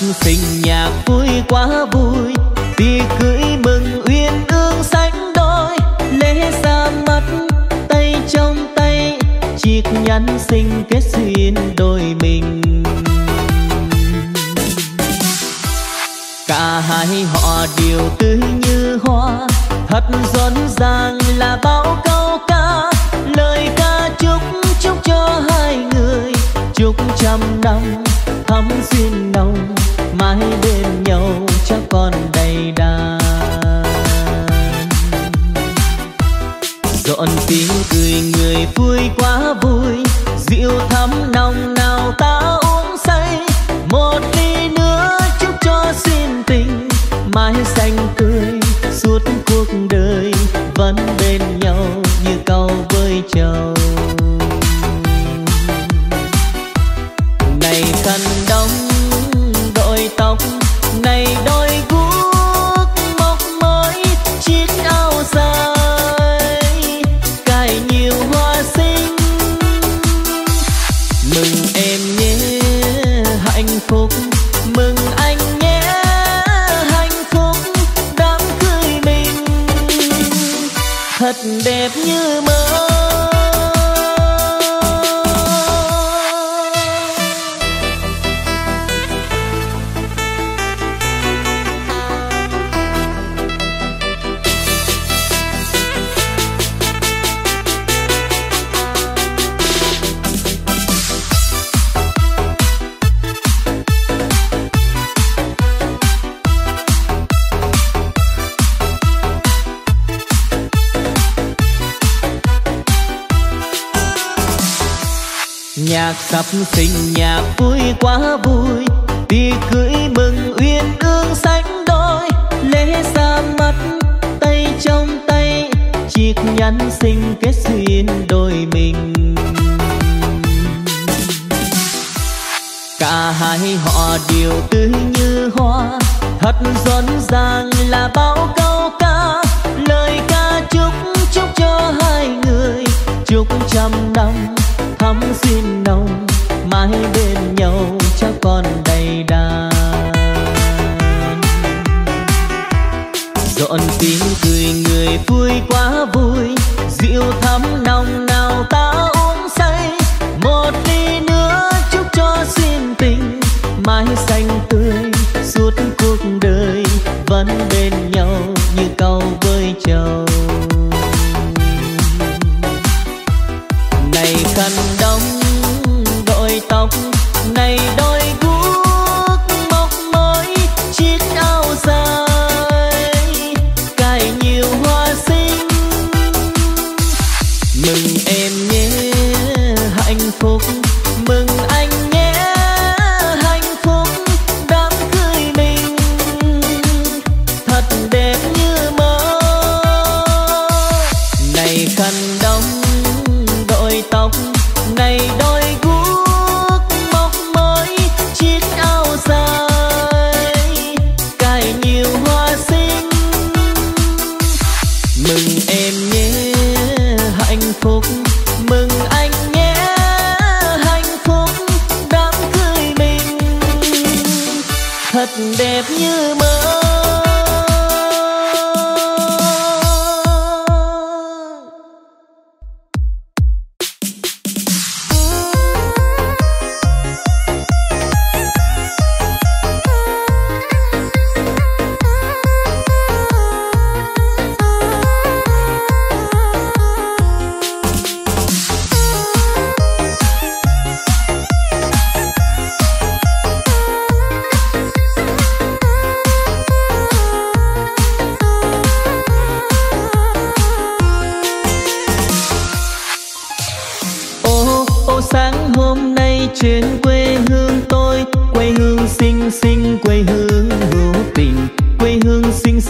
sinh nhà vui quá vui. Thì cưới mừng uyên ương sánh đôi, lễ ra mắt tay trong tay chiếc nhắn sinh kết duyên đôi mình. Cả hai họ đều tươi như hoa thật rộn vui cưới mừng uyên ương sánh đôi, lễ ra mắt, tay trong tay, chiếc nhẫn xinh kết duyên đôi mình. Cả hai họ đều tươi như hoa, thật rộn ràng là bao câu ca. Lời ca chúc chúc cho hai người, chúc trăm năm thắm duyên nồng mãi bên nhau, cho con đầy đàn. Dọn tiếng cười người vui quá vui, rượu thắm nồng nào ta uống say. Một ly nữa chúc cho duyên tình mãi xanh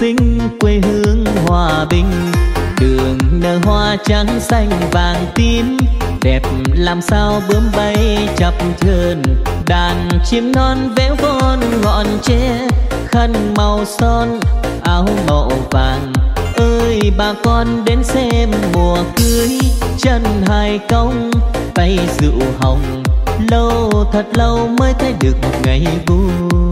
sinh quê hương hòa bình. Đường nở hoa trắng xanh vàng tím, đẹp làm sao bướm bay chập chờn. Đàn chim non véo von ngọn tre, khăn màu son, áo màu vàng. Ơi bà con đến xem mùa cưới, chân hai công tay rượu hồng. Lâu thật lâu mới thấy được một ngày vui.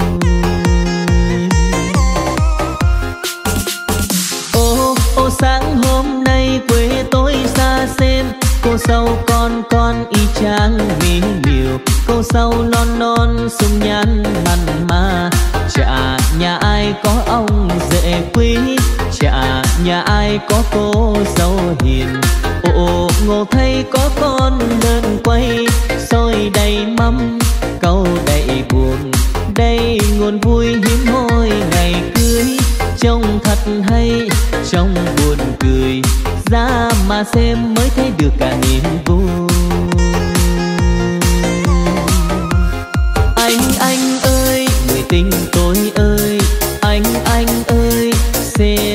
Xem cô sâu con con y chang mỹ miều. Cô sâu non non sung nhan mặn mà. Chả nhà ai có ông dễ quý. Chả nhà ai có cô dâu hiền. Ồ, ngô thấy có con lớn quay. Sôi đầy mâm câu đầy buồn. Đây nguồn vui hiếm hoi ngày cưới trông thật hay, trông buồn cười. Ra mà xem mới thấy được cả niềm vui. Anh anh ơi, người tình tôi ơi. Anh anh ơi, xem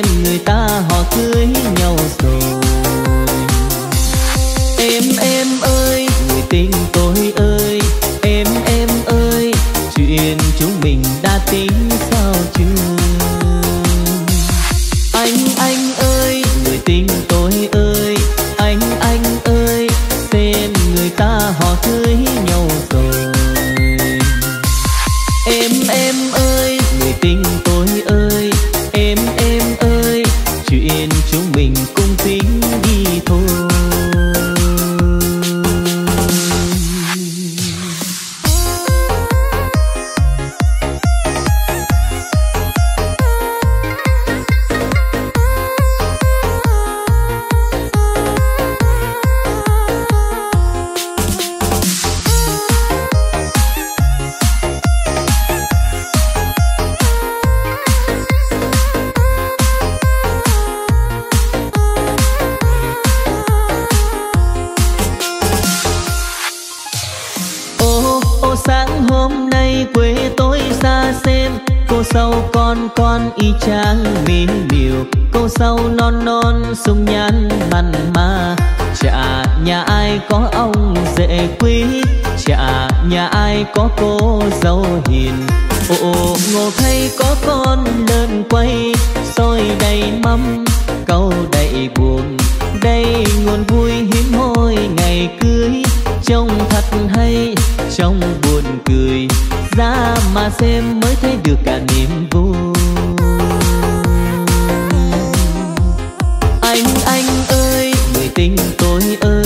chang mỹ miều cô sâu non non sung nhan mặn mà. Chả nhà ai có ông dễ quý. Chả nhà ai có cô dâu hiền. Ồ ngô thấy có con lớn quay. Soi đầy mâm câu đầy buồn. Đây nguồn vui hiếm hoi ngày cưới. Trông thật hay, trông buồn cười. Ra mà xem mới thấy được cả niềm vui. Tình tôi ơi.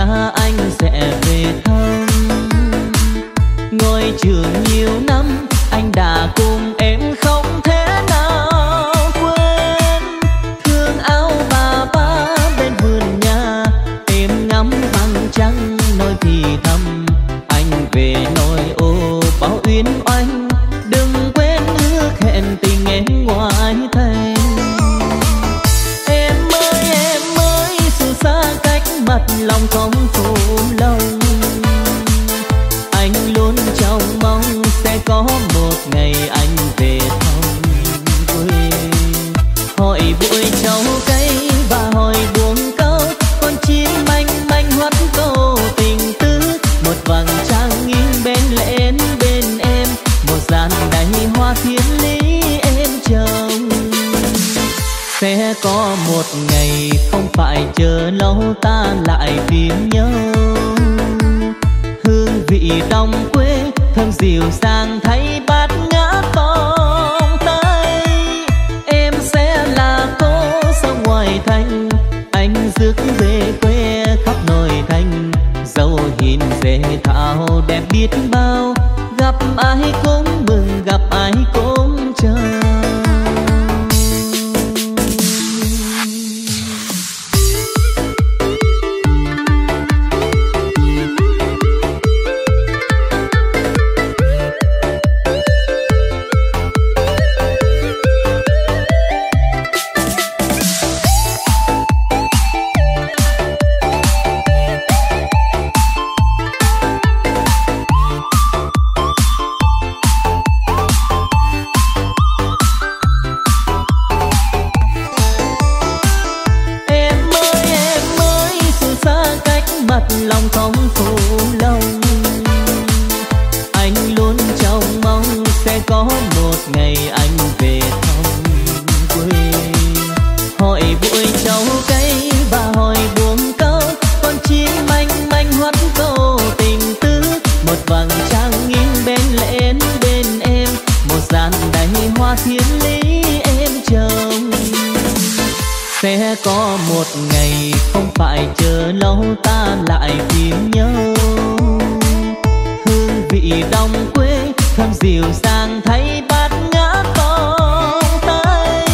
Xa anh sẽ về thăm. Ngôi trường nhiều năm anh đã cùng em không đồng quê thơm dịu dàng thấy bát ngát con tay.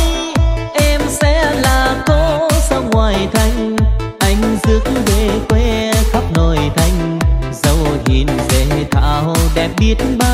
Em sẽ là cô sao ngoài thành, anh rước về quê khắp nội thành. Dâu hình dễ thảo, đẹp biết bao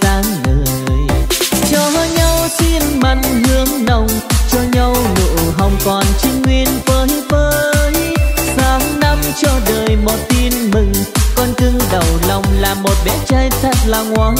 sáng ngời cho nhau xin mặn hương nồng, cho nhau nụ hồng còn trinh nguyên với với sáng năm cho đời một tin mừng, con cưng đầu lòng là một bé trai thật là ngoan.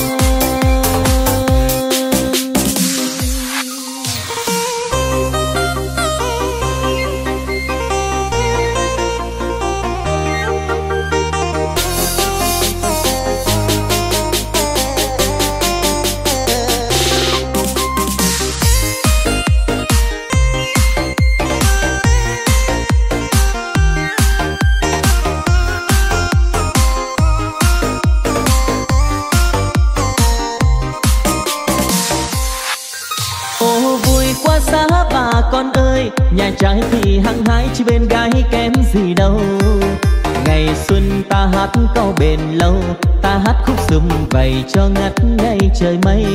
Câu bền lâu, ta hát khúc sum vầy cho ngắt ngay trời mây.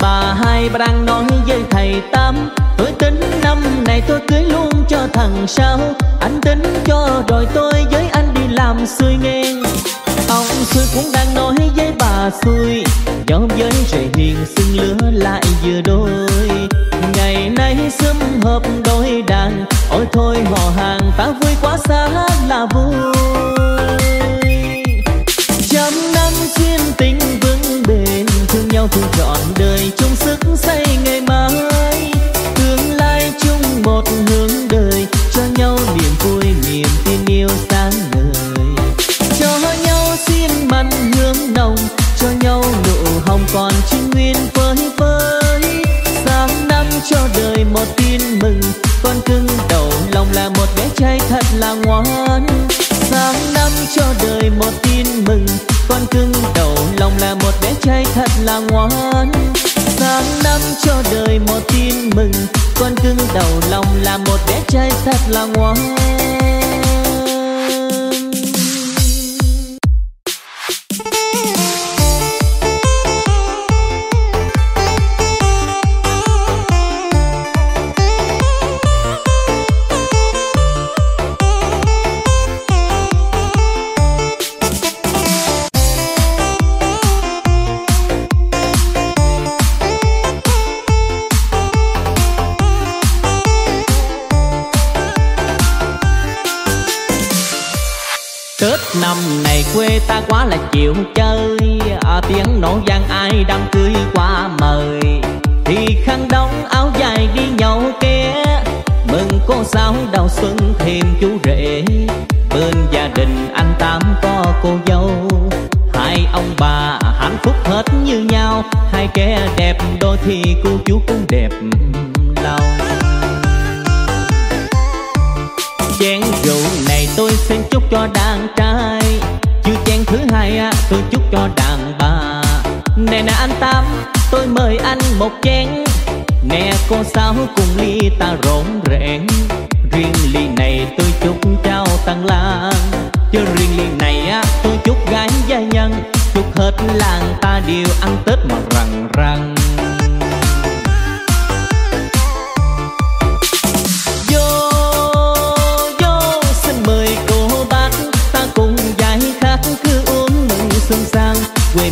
Bà hai bà đang nói với thầy tám, tôi tính năm này tôi cưới luôn cho thằng sao anh tính cho rồi tôi với anh đi làm xuôi ngang ông xuôi cũng đang nói với bà xuôi do với trời hiền xưng lứa lại vừa đôi. Ngày nay sum hợp đôi đàn, ôi thôi họ hàng, ta vui quá xa là vui trăm năm duyên tình vững bền, thương nhau thương trọn đời, chung sức xây ngày mai tương lai chung một hướng đời, cho nhau niềm vui, niềm tin yêu sáng ngời. Cho nhau xin mặn hương nồng, cho nhau nụ hồng còn trinh nguyên với với. Sáng năm cho đời một tin mừng, con cưng đầu lòng là một bé trai thật là ngoan. Con cưng đầu lòng là một bé trai thật là ngoan. Sáng năm cho đời một tin mừng, con cưng đầu lòng là một bé trai thật là ngoan. Năm này quê ta quá là chịu chơi. À, tiếng nổ vang ai đám cưới qua mời. Thì khăn đóng áo dài đi nhậu kia mừng cô sao đầu xuân thêm chú rể. Bên gia đình anh tám có cô dâu. Hai ông bà hạnh phúc hết như nhau. Hai kẻ đẹp đôi thì cô chú cũng đẹp lòng chén rượu này tôi xin chúc cho đàn trai. Chứ chén thứ hai tôi chúc cho đàn bà. Nè nè anh tám, tôi mời anh một chén. Nè cô sáu cùng ly ta rộn rẽn. Riêng ly này tôi chúc trao tăng lan chứ riêng ly này á, tôi chúc gái gia nhân. Chúc hết làng ta đều ăn tết mà rằng rằng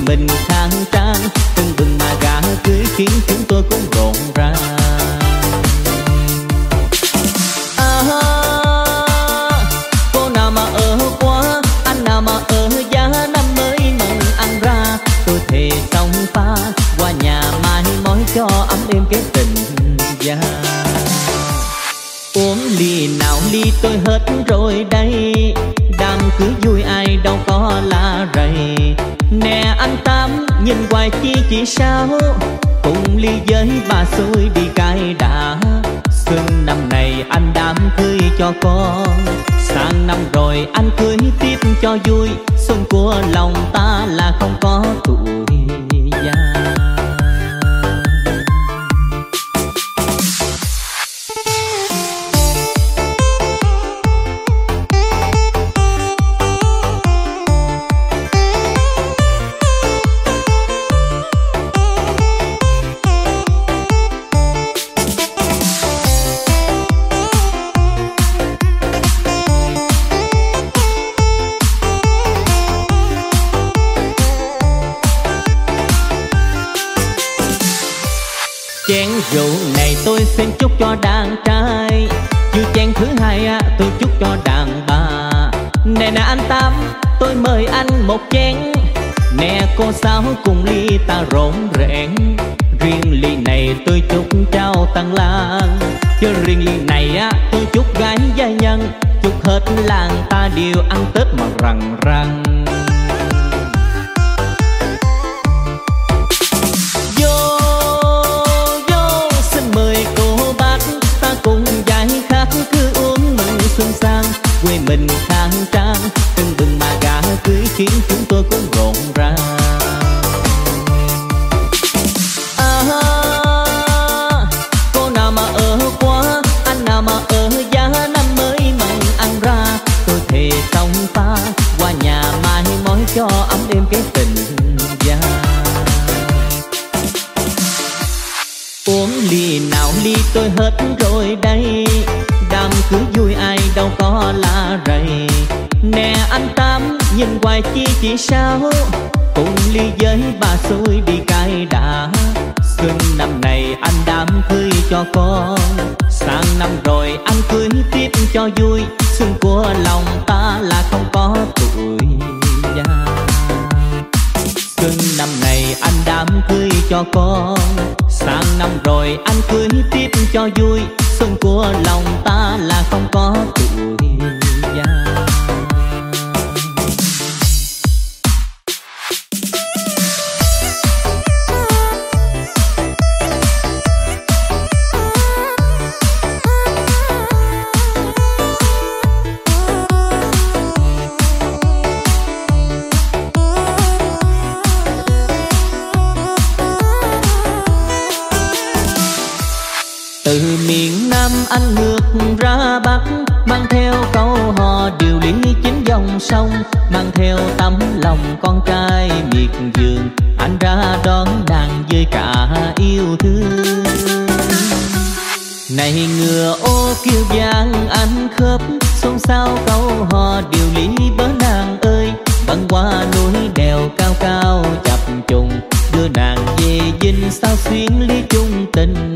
mình khang trang. Tưng bừng mà gà cưới khiến chúng tôi cũng rộn ràng. À cô nào mà ở quá anh nào mà ở năm mới ăn ra. Tôi thề qua nhà mai cho ấm êm cái tình gia uống ly nào ly tôi hết rồi đây. Nhìn hoài chi chỉ sao, cùng ly với bà xui đi cai đã. Xuân năm này anh đám cưới cho con sang năm rồi anh cưới tiếp cho vui. Xuân của lòng ta là không có tuổi chén rượu này tôi xin chúc cho đàn trai. Chứ chén thứ hai tôi chúc cho đàn bà. Nè nè anh tám tôi mời anh một chén. Nè cô sáu cùng ly ta rộn rẽn. Riêng ly này tôi chúc trao tăng lan chứ riêng ly này á tôi chúc gái gia nhân. Chúc hết làng ta đều ăn tết mà rằng răng, răng. Mình nhìn hoài chi chỉ sao? Cùng ly với bà xui đi cai đã. Xuân năm này anh đám cưới cho con. Sang năm rồi anh cưới tiếp cho vui. Xuân của lòng ta là không có tuổi già. Xuân năm này anh đám cưới cho con. Sang năm rồi anh cưới tiếp cho vui. Xuân của lòng ta là không có tuổi chính sông, mang theo tấm lòng con trai miệt vườn. Anh ra đón nàng với cả yêu thương. Này ngựa ô kêu vang anh khớp xôn xao câu hò. Điều lý bớ nàng ơi, băng qua núi đèo cao cao chập trùng. Đưa nàng về dinh sao xuyên lý chung tình.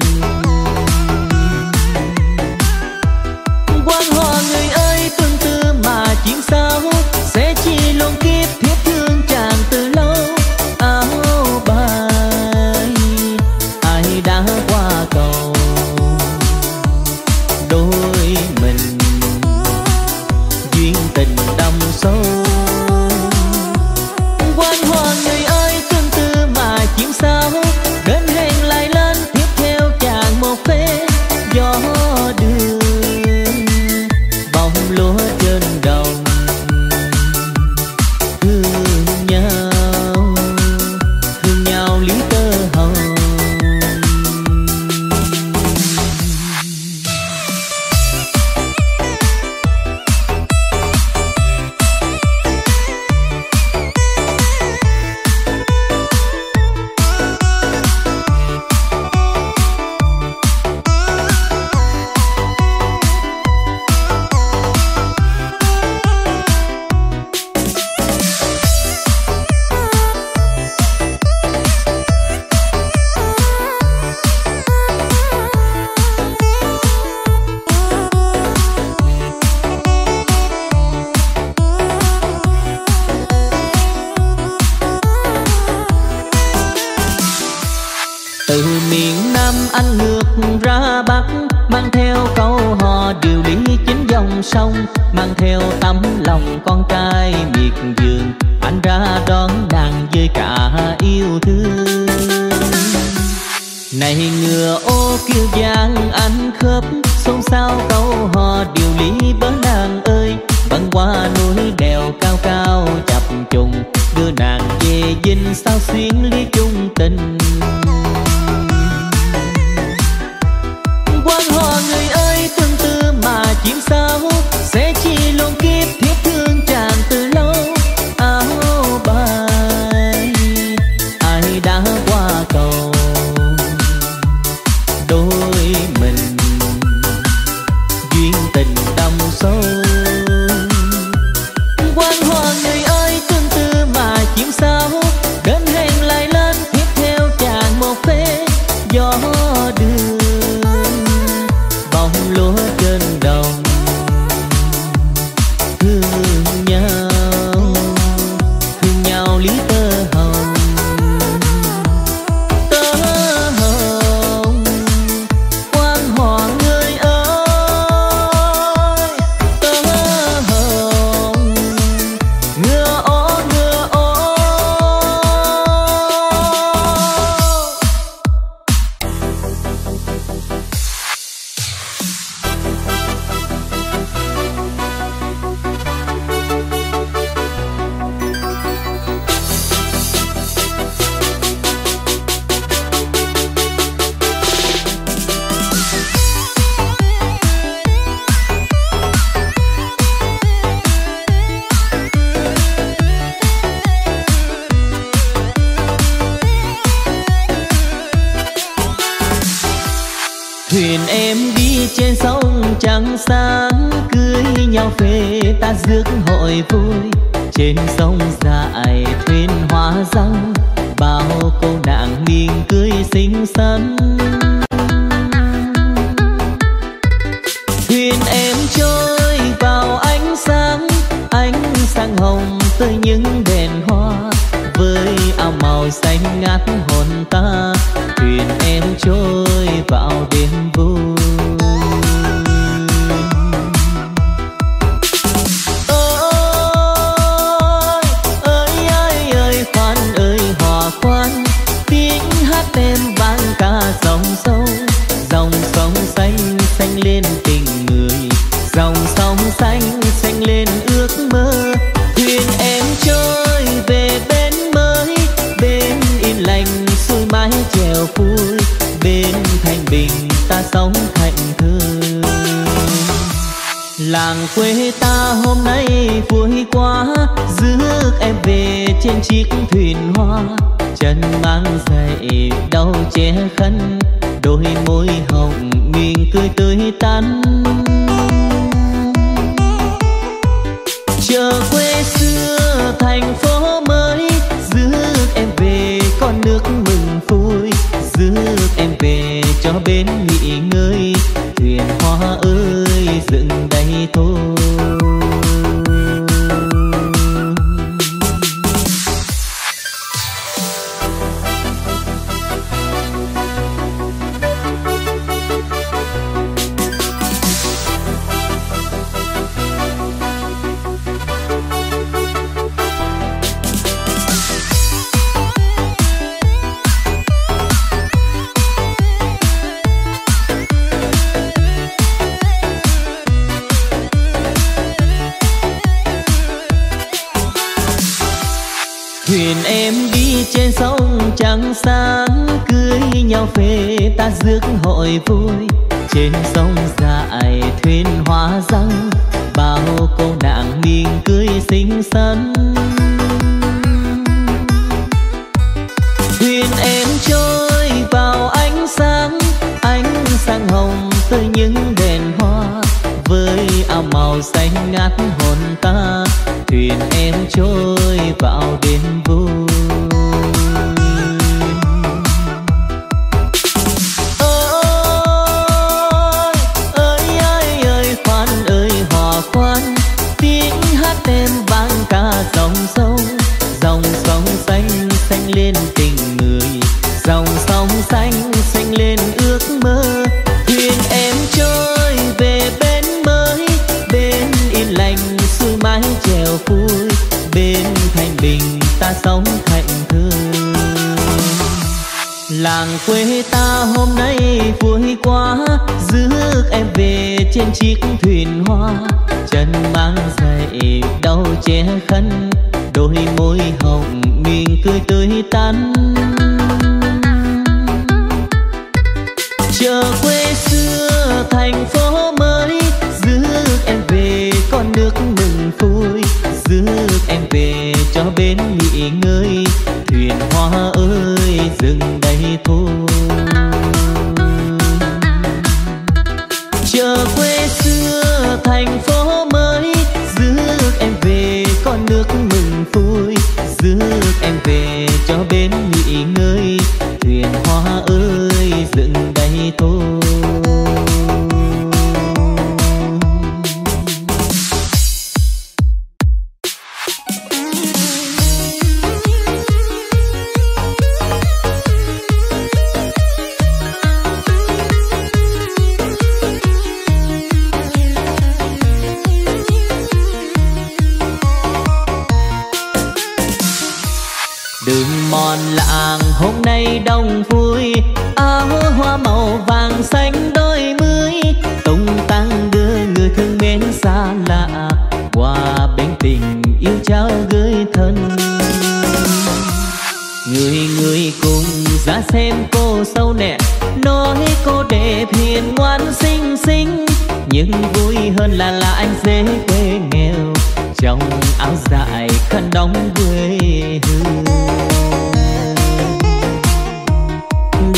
nhưng vui hơn là là anh dễ quê nghèo. Trong áo dài khăn đóng quê hương.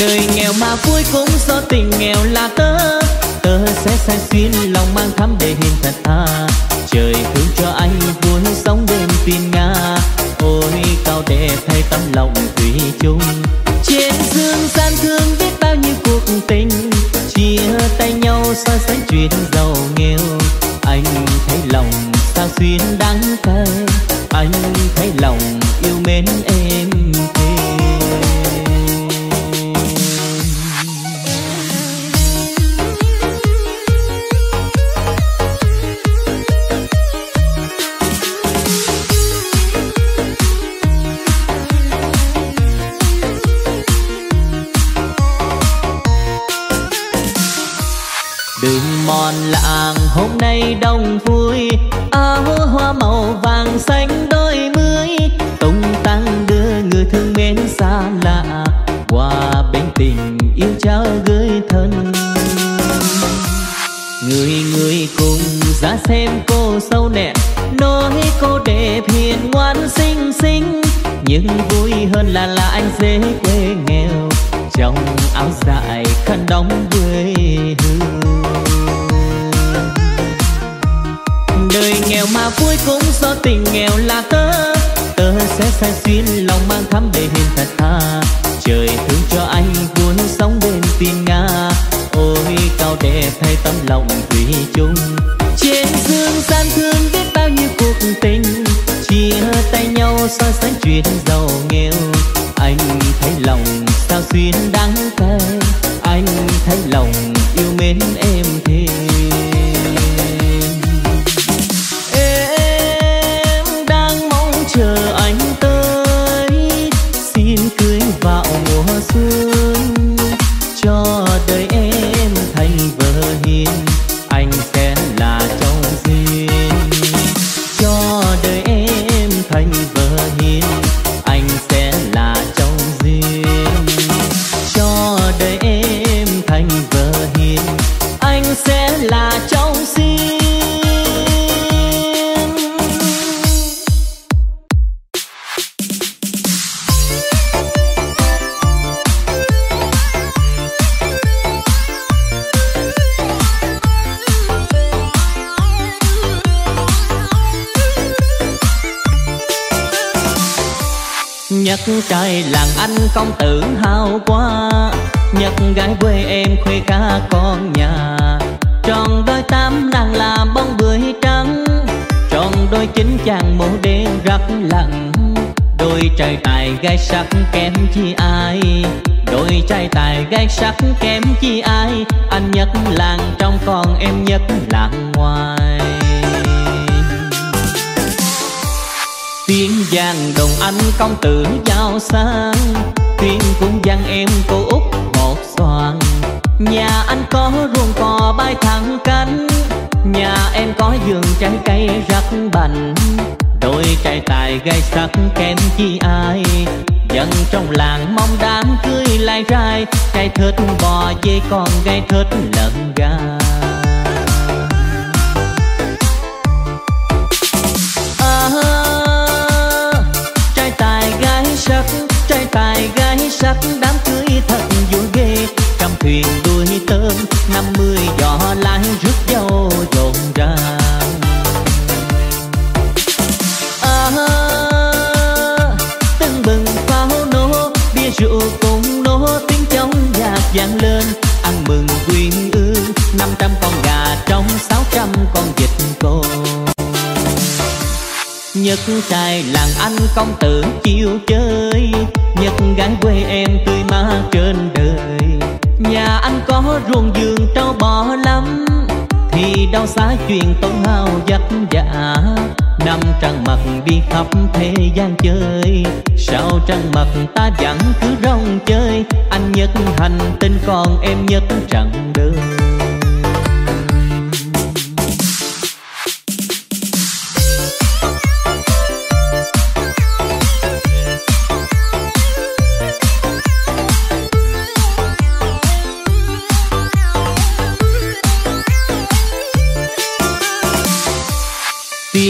Đời nghèo mà vui cũng do tình nghèo là tớ. Tớ sẽ say xuyên lòng mang thắm để hình thật tha. Trời hương biết giàu nghèo. Anh thấy lòng sao xuyên đắng cay anh thấy lòng yêu mến em thêm. về con gái thất lần công tử chiêu chơi. Nhật gắn quê em tươi má trên đời. Nhà anh có ruộng giường trâu bò lắm, Thì đau xa chuyện tốn hao dắt dạ Năm trăng mặt đi khắp thế gian chơi Sao trăng mặt ta vẫn cứ rong chơi. Anh nhất hành tinh còn em nhất trăng đời.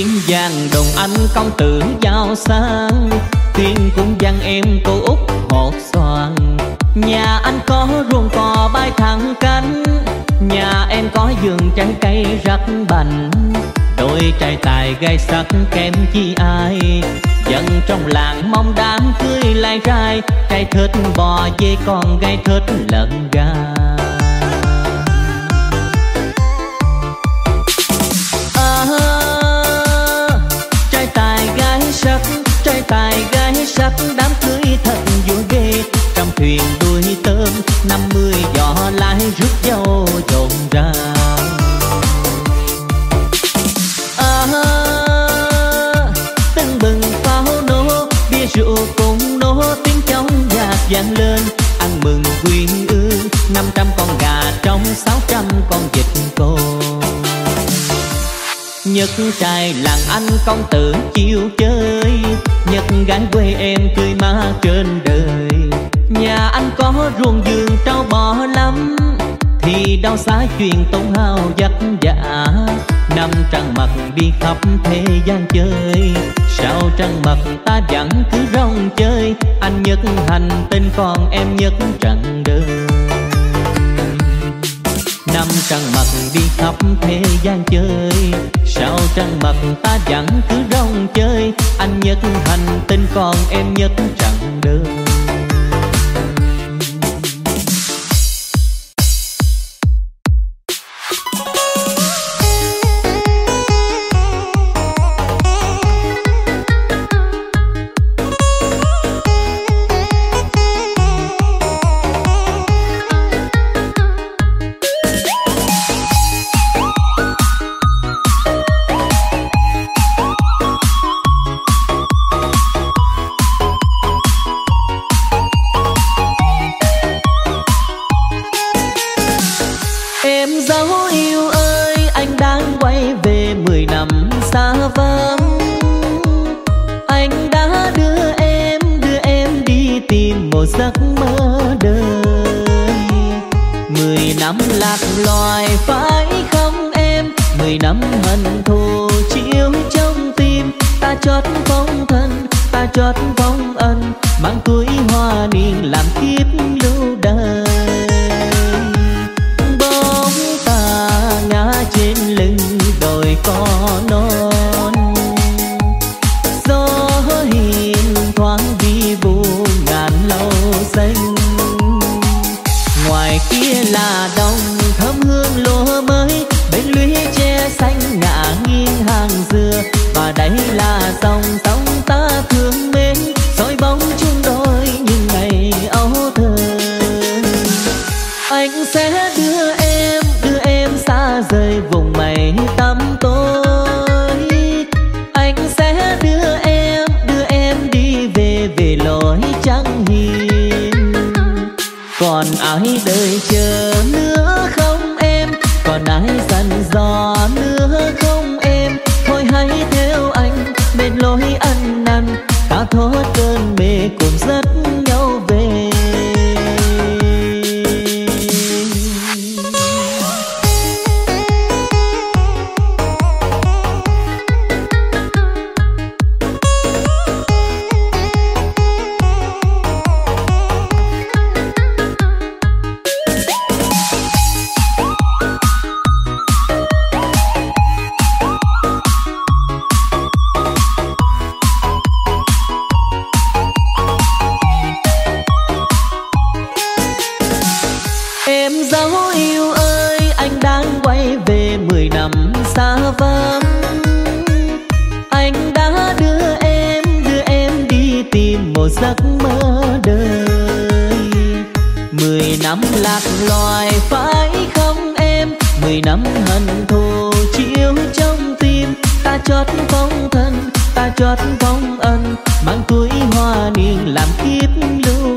Tiên vàng đồng anh công tử giao sang. Tiên cũng vang em cô út hột xoàn nhà anh có ruộng cò bay thẳng cánh. Nhà em có giường trái cây rắc bành. Đôi trai tài gai sắc kém chi ai. Dân trong làng mong đám cưới lai rai. Trai thích bò dê con gai thích lợn gà. Trai tài gái sắc Đám cưới thật vui ghê trăm thuyền đuôi tôm năm mươi giỏ lái rước dâu trộn ra à, tưng bừng pháo nổ bia rượu cùng nổ tiếng trống nhạc vang lên. Ăn mừng quyên ương năm trăm con gà trong sáu trăm con vịt cô Nhất trai làng anh công tử chiêu chơi. Nhất gái quê em cười má trên đời. Nhà anh có ruộng vườn trâu bò lắm. Thì đau xá chuyện tốn hao vất vả. Năm trăng mật đi khắp thế gian chơi. Sao trăng mật ta vẫn cứ rong chơi? Anh nhất hành, tên còn em nhất trần đời năm trăng mật đi khắp thế gian chơi, sao trăng mật ta vẫn cứ rong chơi? Anh nhất hành tinh còn em nhất trăng đời mười năm hận thù chiếu trong tim. Ta chót phong thân, ta chót phong ân. Mang túi hoa niên làm kiếp lưu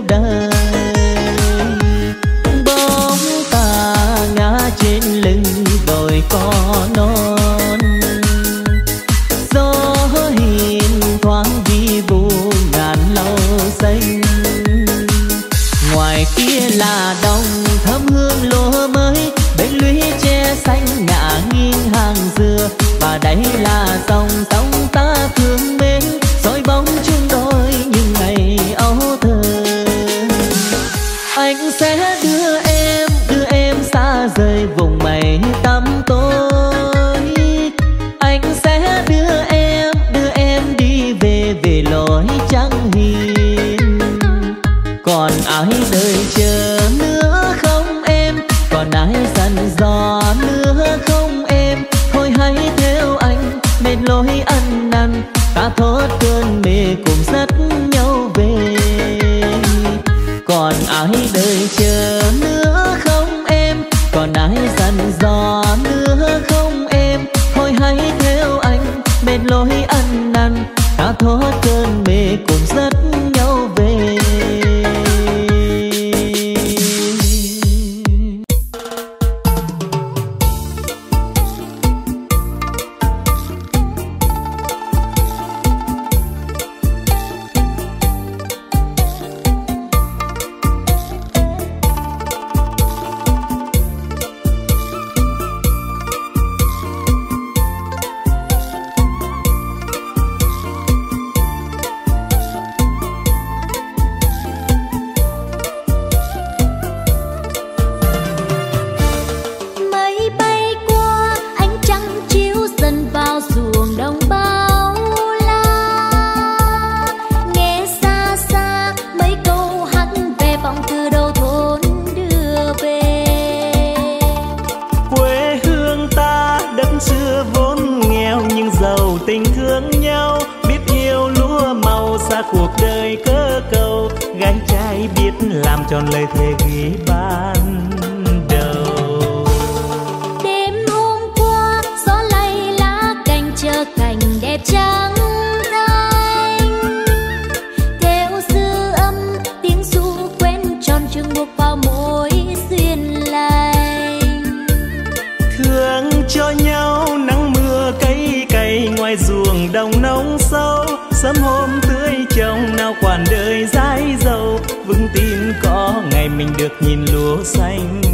được nhìn lúa xanh.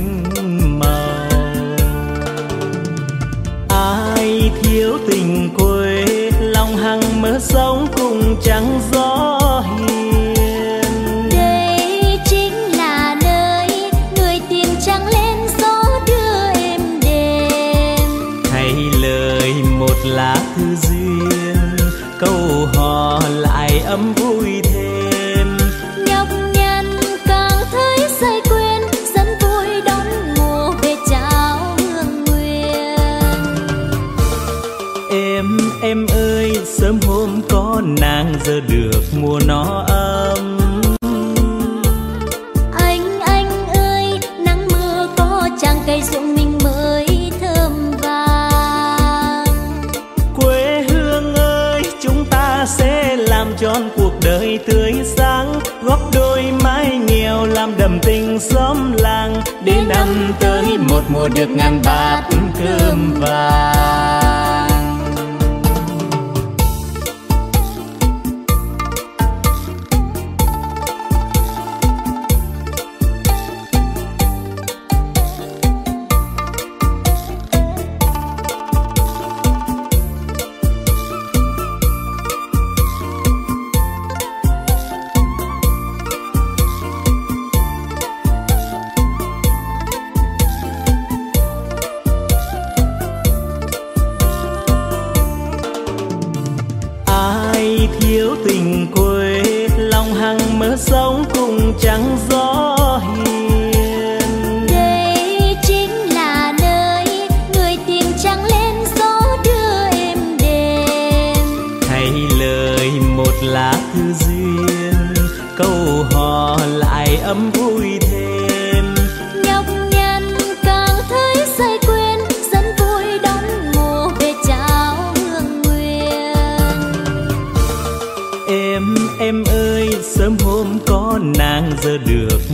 được ngàn bát cơm vàng.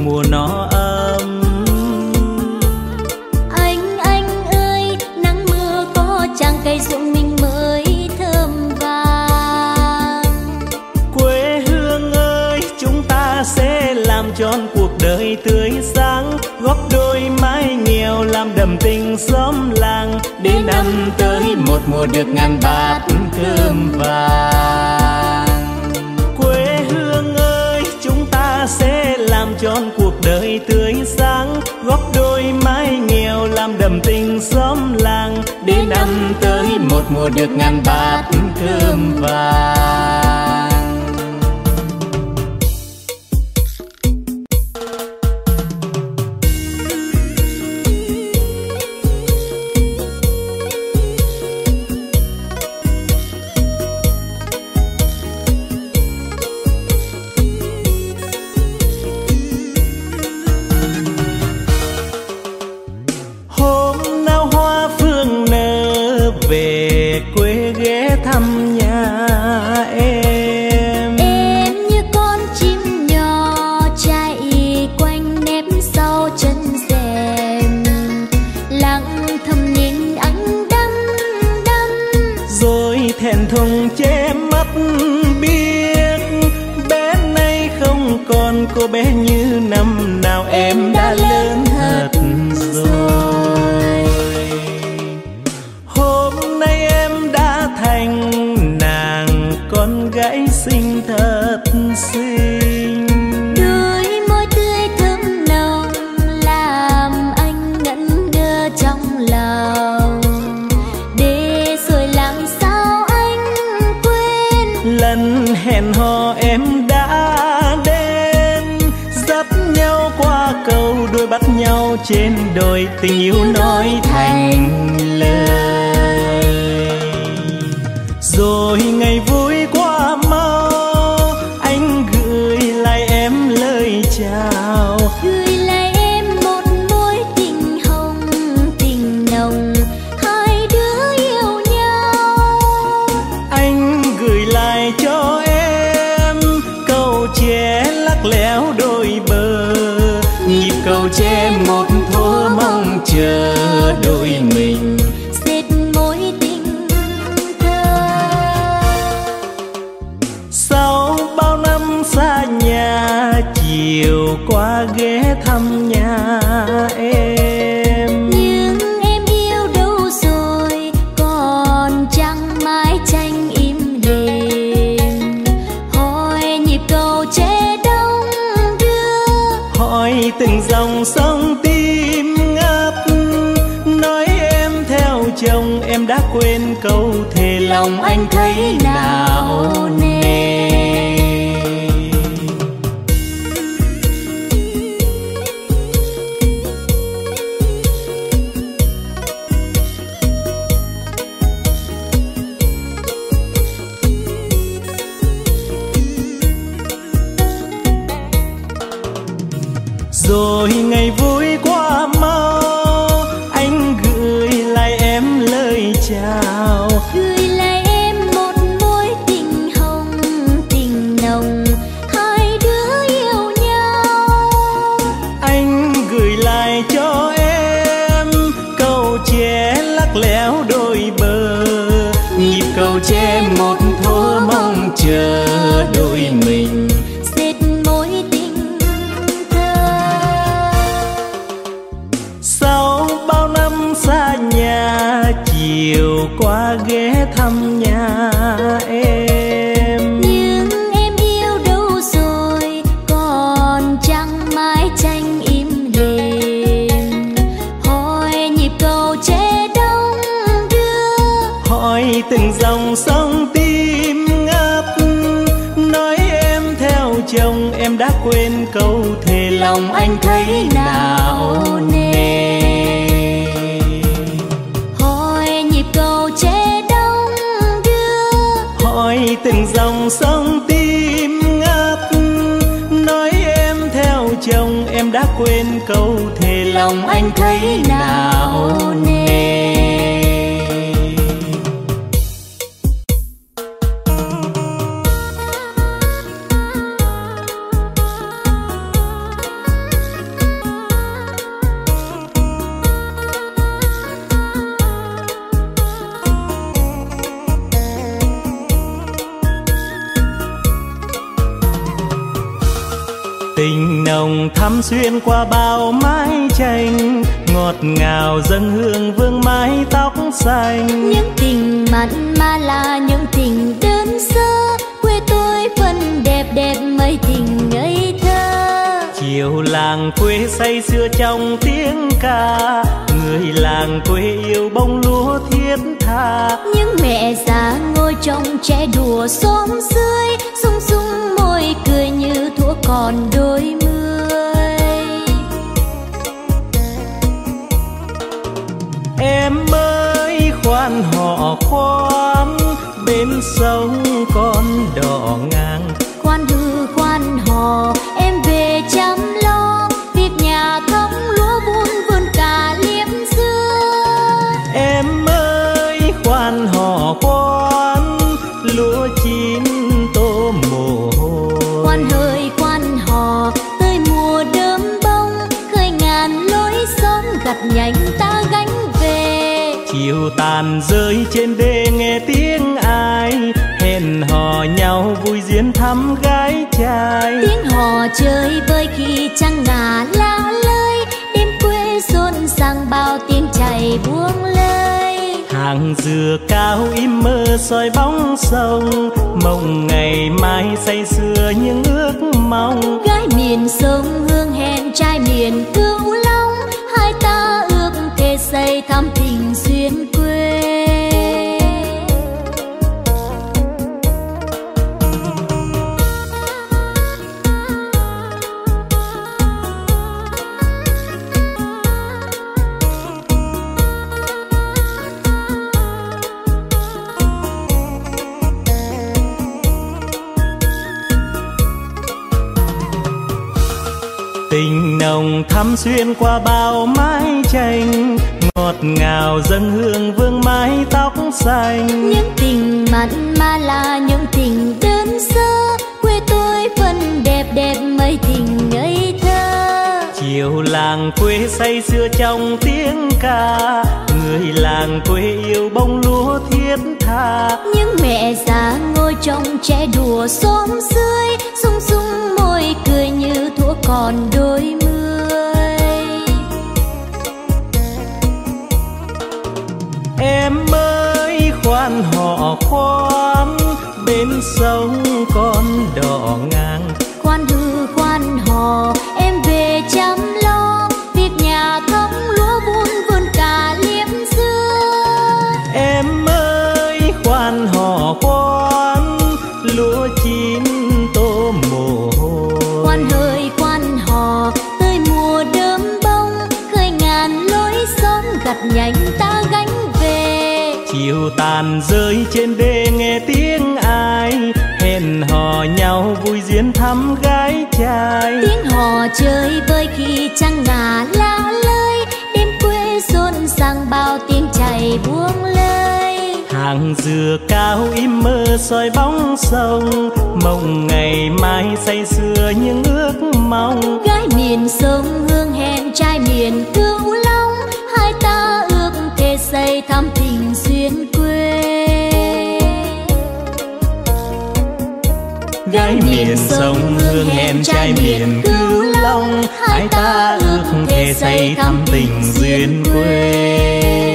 mùa nó ấm. Anh anh ơi nắng mưa có chàng cây rụng mình mới thơm vàng quê hương ơi chúng ta sẽ làm tròn cuộc đời tươi sáng góp đôi mái nghèo làm đầm tình xóm làng. Đến năm tới một mùa được ngàn bát cơm vàng. tình xóm làng để năm tới một mùa được ngàn bát thơm vàng lòng anh thấy nào? Câu thề lòng anh thấy nào? Thắm xuyên qua bao mái tranh ngọt ngào dâng hương vương mái tóc xanh. Những tình mặn mà là những tình đơn sơ quê tôi vẫn đẹp đẹp mấy tình ngây thơ. Chiều làng quê say sưa trong tiếng ca người làng quê yêu bông lúa thiết tha. Những mẹ già ngồi trong trẻ đùa xóm dưới sung sung môi cười như thuở còn đôi mươi em ơi, khoan họ khoan bên sông con đỏ ngang. Khoan hư khoan hò, em về trăng tàn rơi trên đê nghe tiếng ai hẹn hò nhau vui duyên thăm gái trai. Tiếng hò chơi vơi khi trăng ngả lá lơi đêm quê rộn ràng bao tiếng chảy buông lơi. Hàng dừa cao im mơ soi bóng sông mộng ngày mai say sưa những ước mong. Gái miền sông hương hẹn trai miền cửu long hai ta ước thề xây thắm nồng thắm xuyên qua bao mái tranh ngọt ngào dâng hương vương mái tóc xanh. Những tình mặn mà là những tình đơn sơ quê tôi vẫn đẹp đẹp mấy tình ngây thơ. Chiều làng quê say sưa trong tiếng ca người làng quê yêu bông lúa thiết tha. Những mẹ già ngồi trong trẻ đùa xóm dưới sung sung môi cười như thuở còn đôi mươi Quan họ khoan bên sông con đỏ ngang. Quan hư quan hò tàn rơi trên đê nghe tiếng ai hẹn hò nhau vui diễn thăm gái trai. Tiếng hò chơi vơi khi trăng ngả lá lơi đêm quê rộn ràng bao tiếng chảy buông lời hàng dừa cao im mơ soi bóng sông mộng ngày mai say sưa những ước mong. Gái miền sông hương hẹn trai miền cửu gái miền sông hương hẹn trai miền cửu long. hai ta ước thề xây thắm tình duyên quê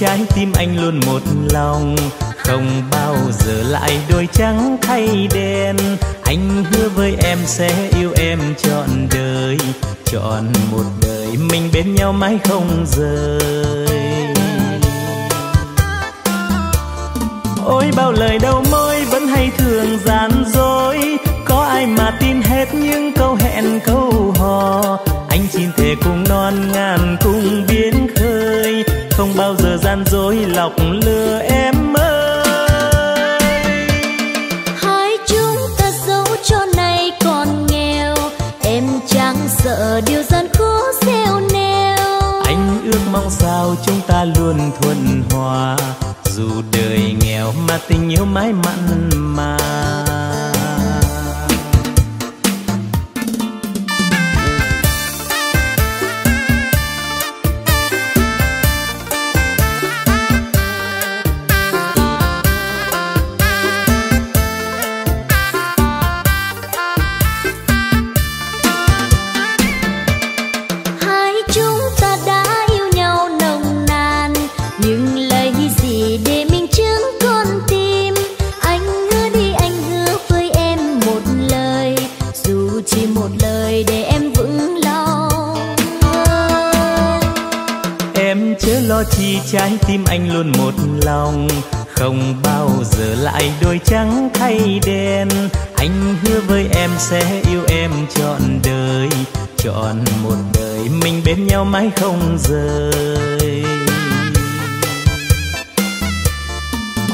trái tim anh luôn một lòng. Không bao giờ lại đôi trắng thay đen. Anh hứa với em sẽ yêu em trọn đời. Trọn một đời mình bên nhau mãi không rời. Ôi, bao lời đầu môi vẫn hay thường gian dối. Có ai mà tin hết những câu hẹn, câu hò? Anh xin thề cùng non ngàn cùng biến khơi không bao giờ gian dối lọc lừa em ơi. Hai chúng ta giấu cho này còn nghèo em chẳng sợ điều gian khó gieo neo. Anh ước mong sao chúng ta luôn thuận hòa dù đời nghèo mà tình yêu mãi mặn mà trắng thay đen. Anh hứa với em sẽ yêu em trọn đời, trọn một đời. Mình bên nhau mãi không rời.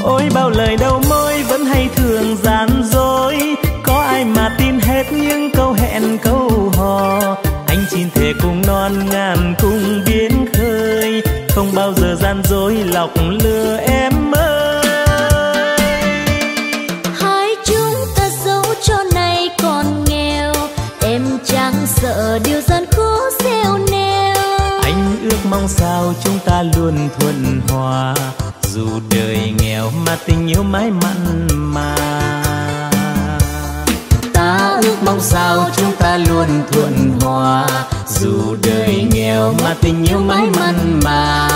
Ôi, bao lời đầu môi vẫn hay thường gian dối. Có ai mà tin hết những câu hẹn, câu hò? Anh xin thề cùng non ngàn cùng biến khơi. Không bao giờ gian dối lọc lừa em ơi. Điều gian khó gieo neo. Anh ước mong sao chúng ta luôn thuận hòa dù đời nghèo mà tình yêu mãi mặn mà. Ta ước mong sao chúng ta luôn thuận hòa dù đời nghèo mà tình yêu mãi mặn mà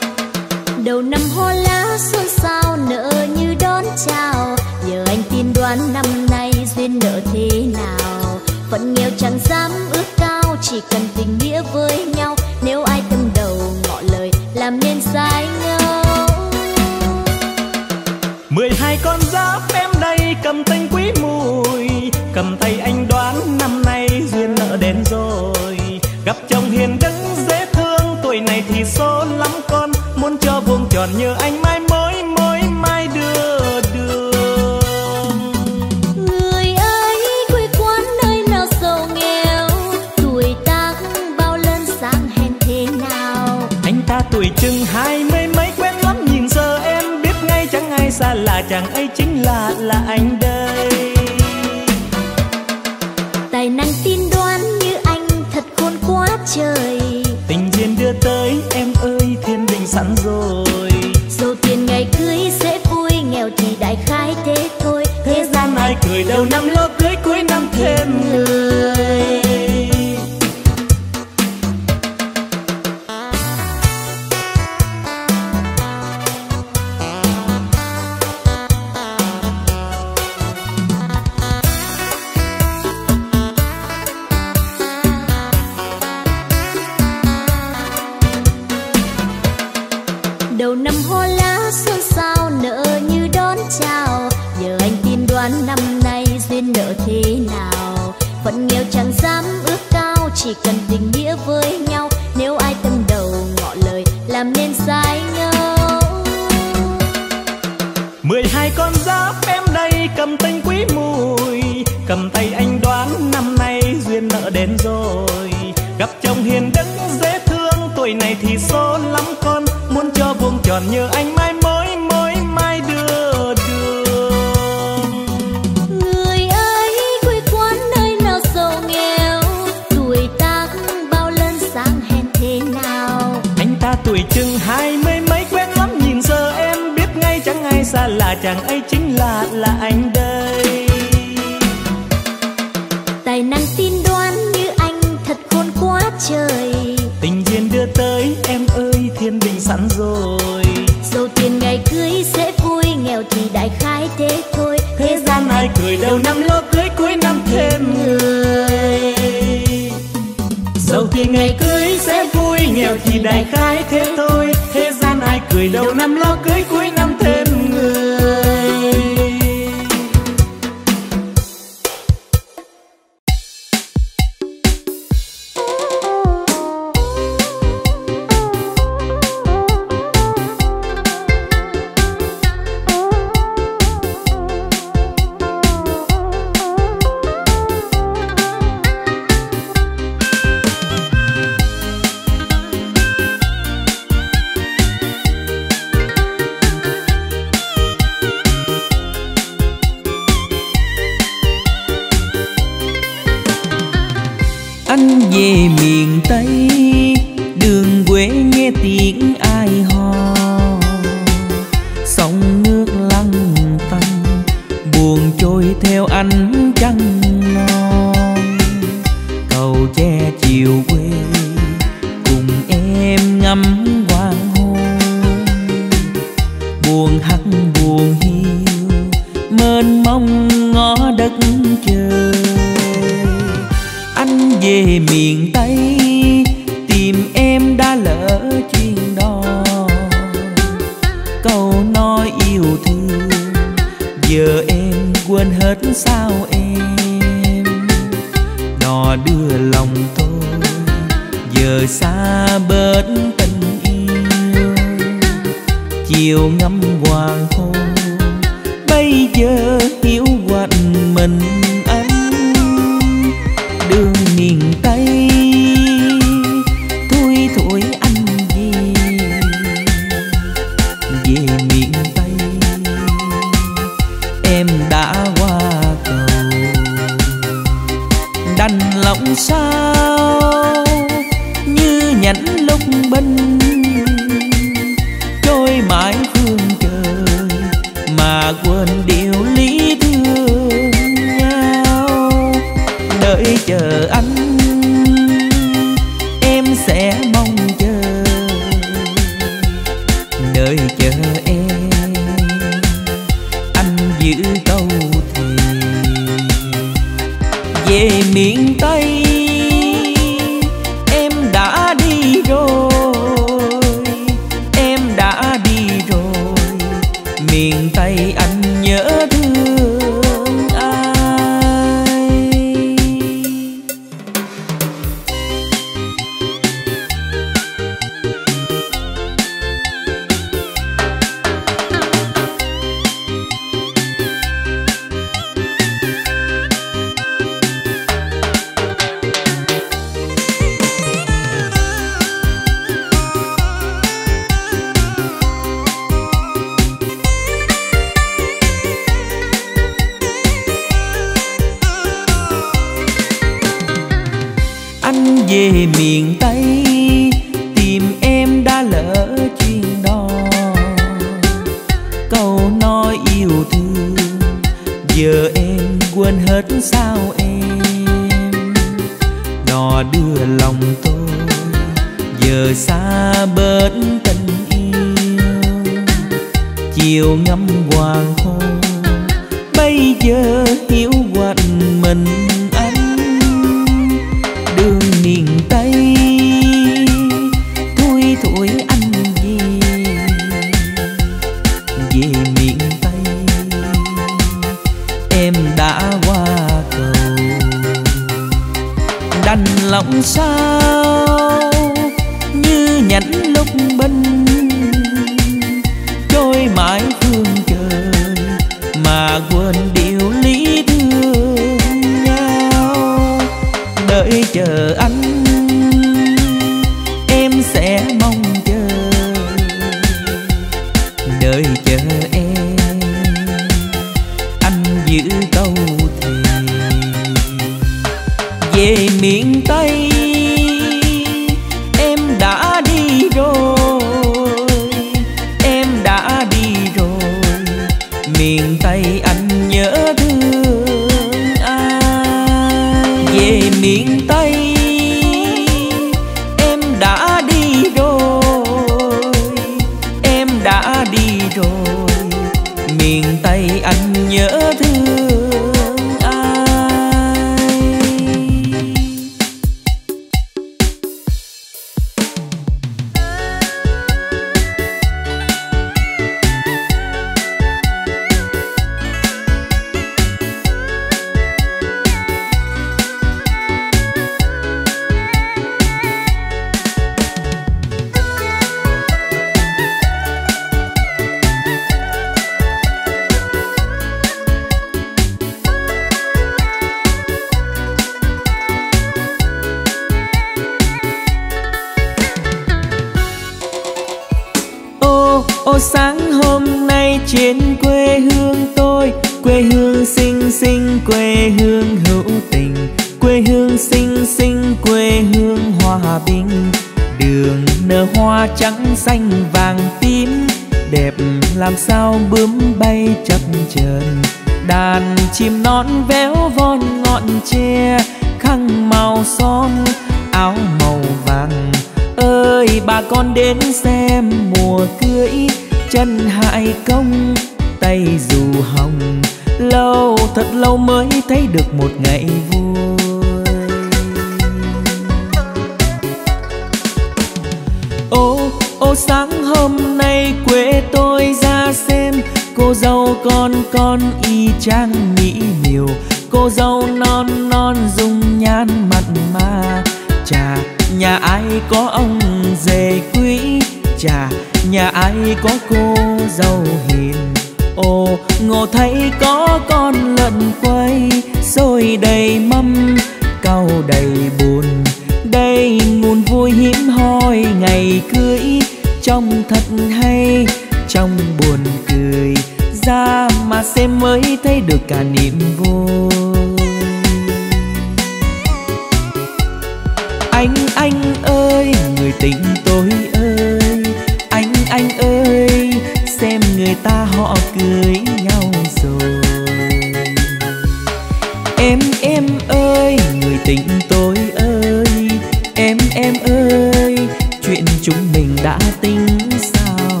đã tính sao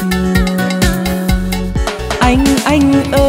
chưa? Anh anh ơi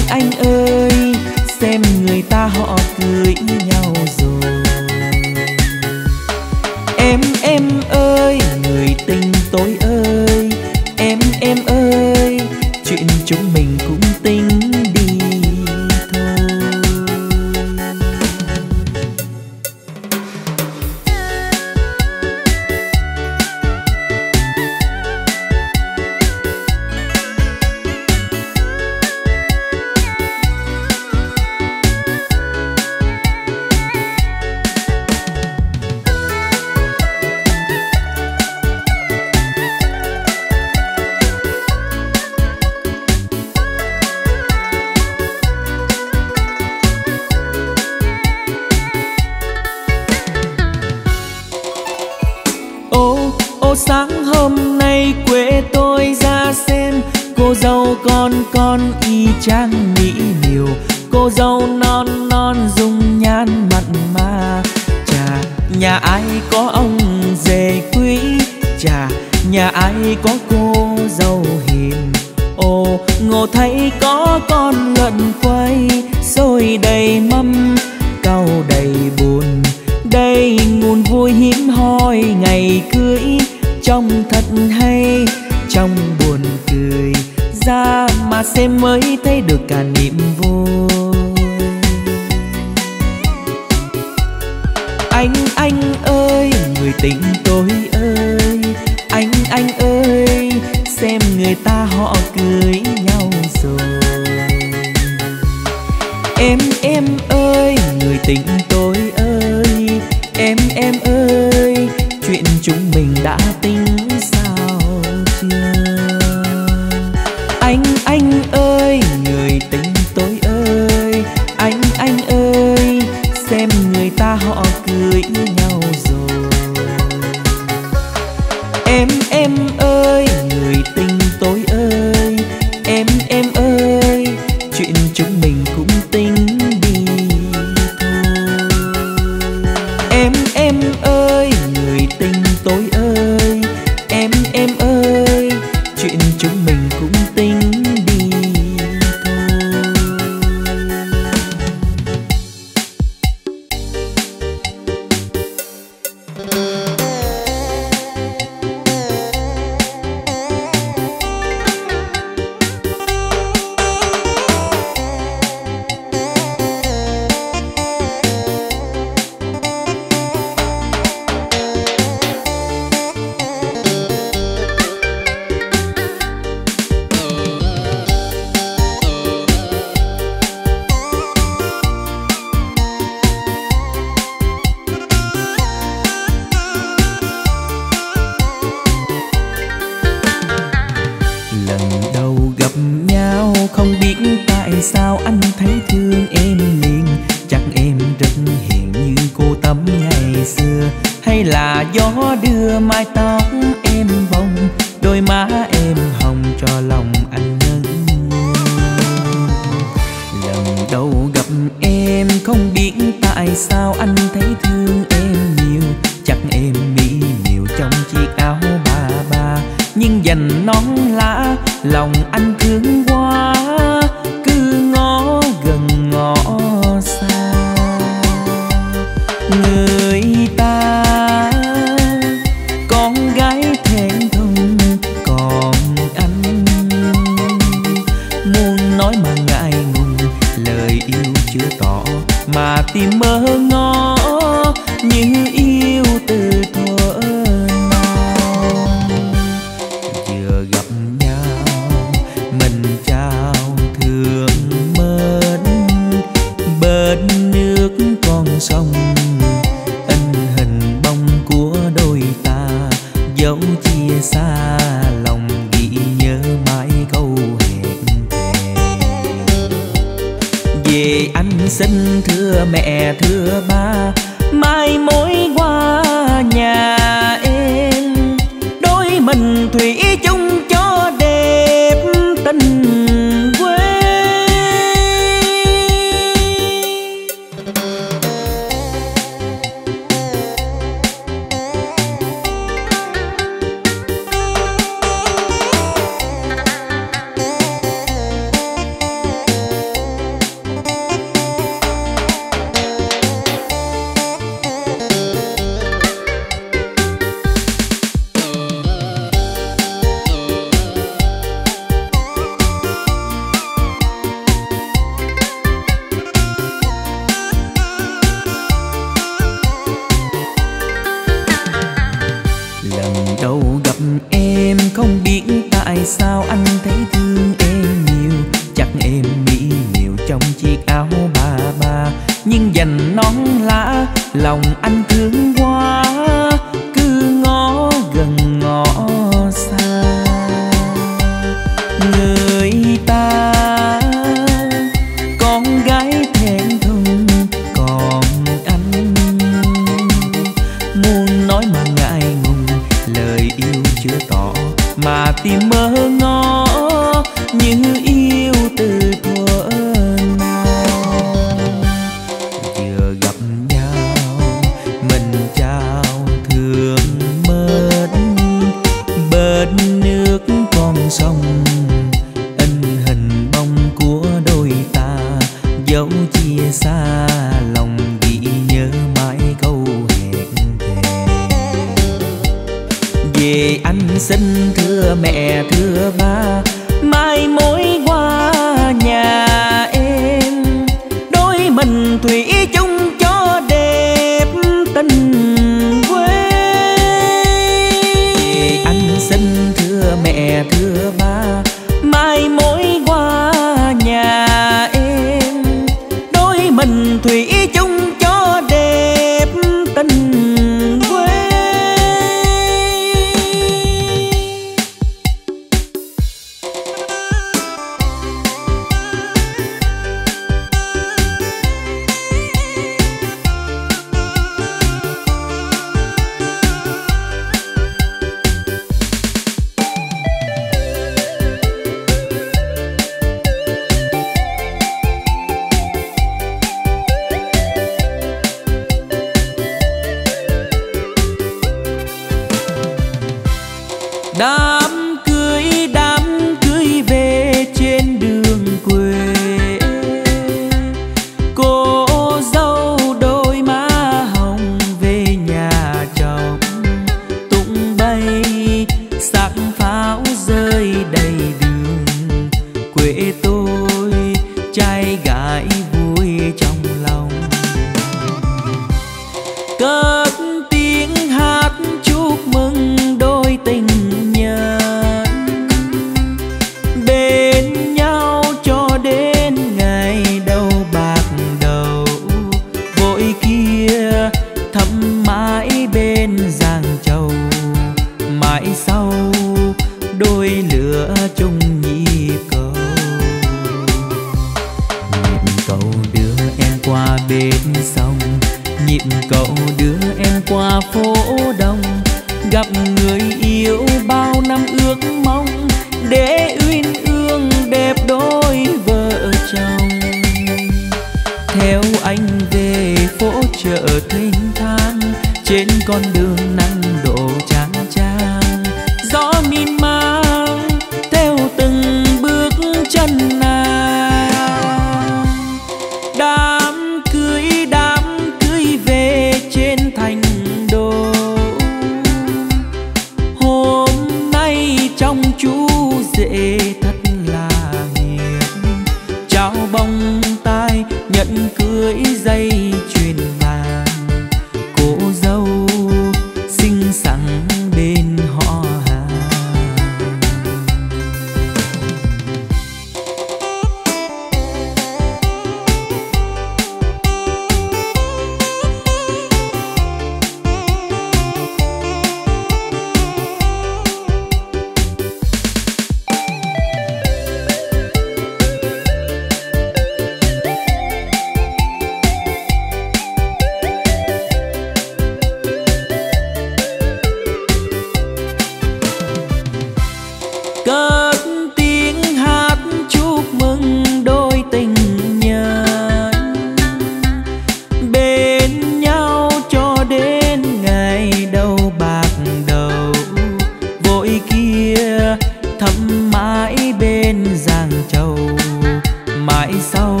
mãi sau,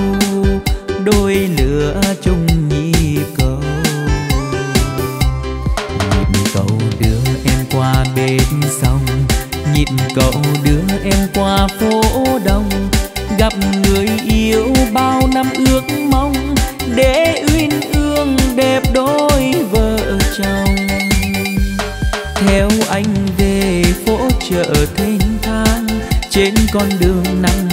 đôi lửa chung nhịp cầu. Nhịp cầu đưa em qua bên sông, nhịp cầu đưa em qua phố đông. Gặp người yêu bao năm ước mong, để uyên ương đẹp đôi vợ chồng. Theo anh về phố chợ thênh thang, trên con đường nắng